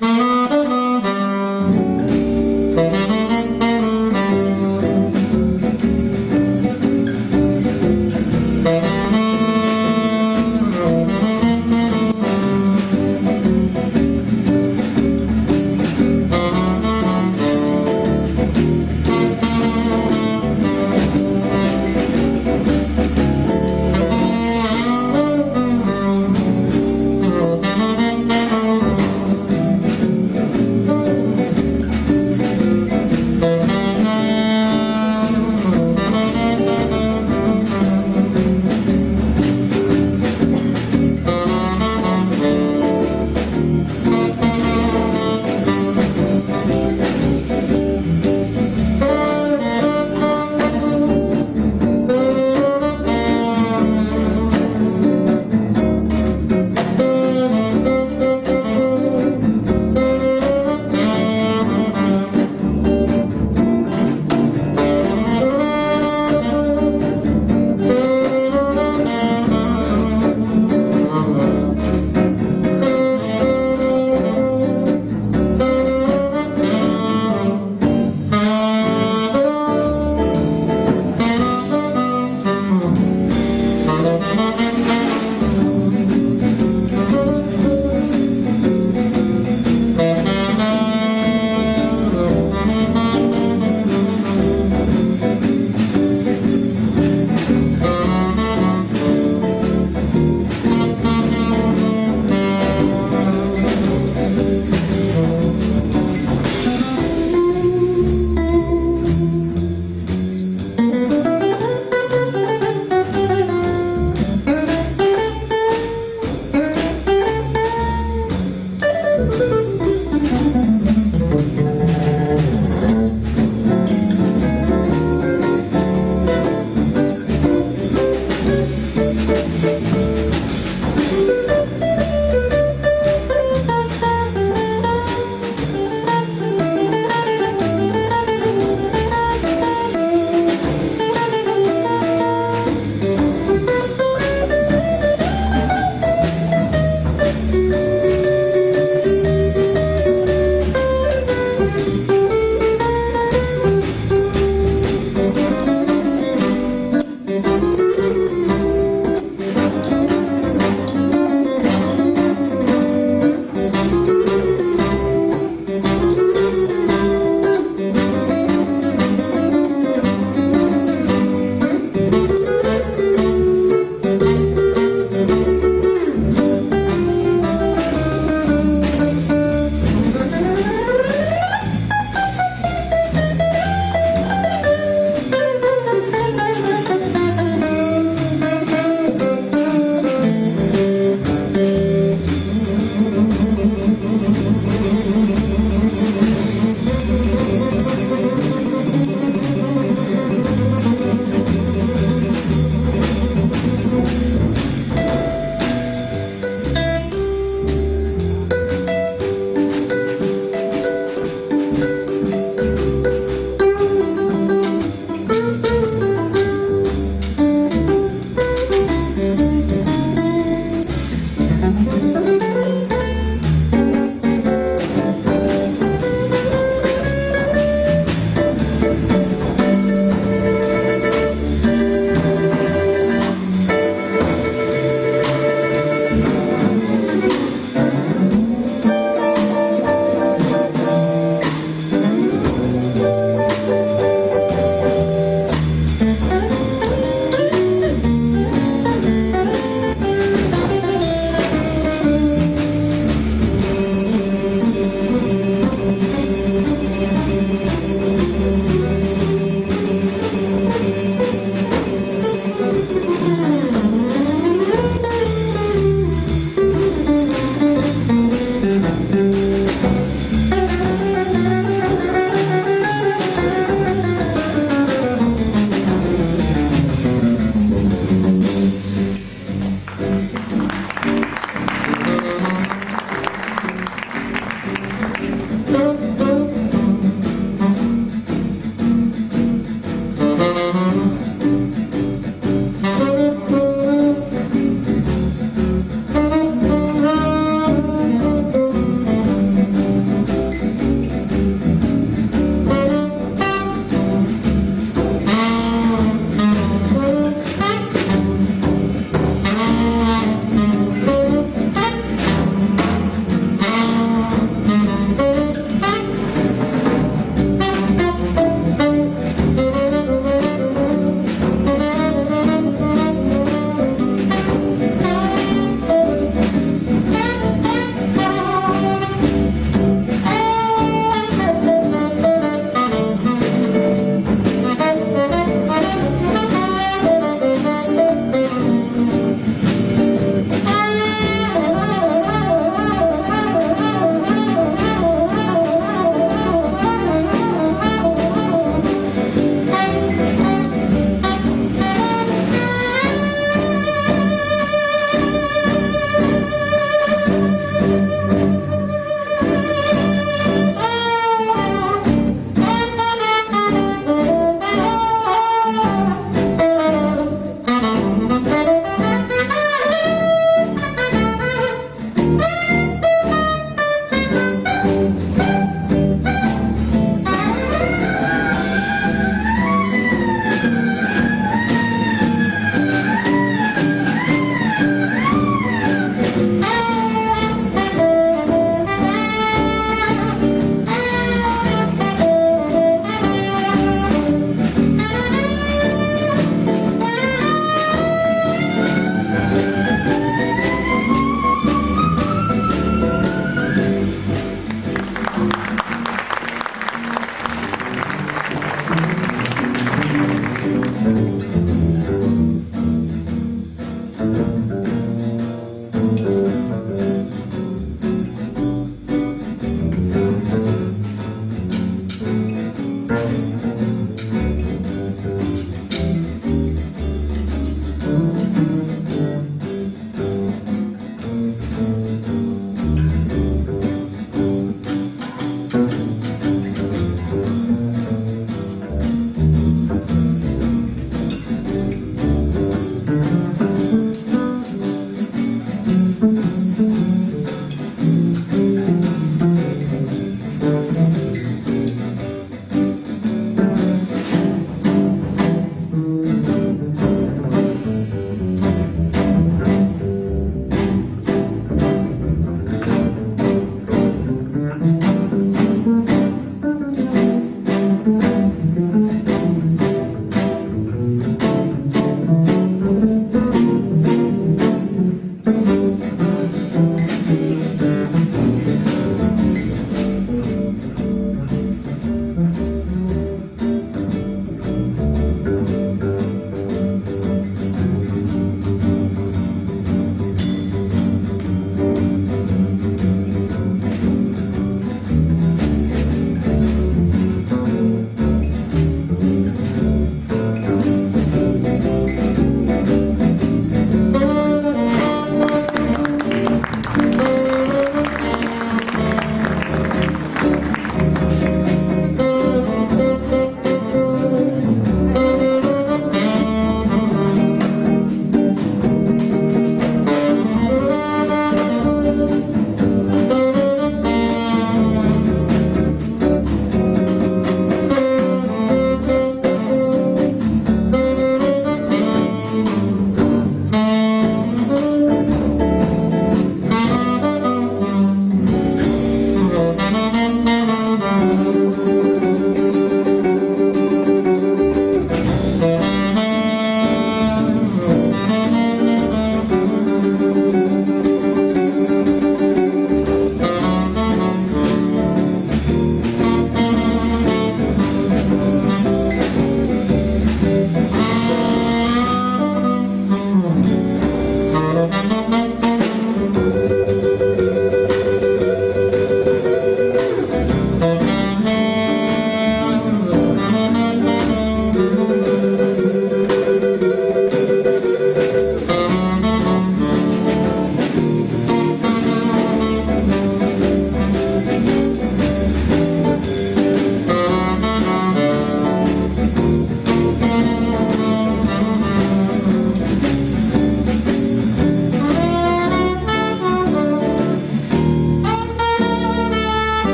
hmm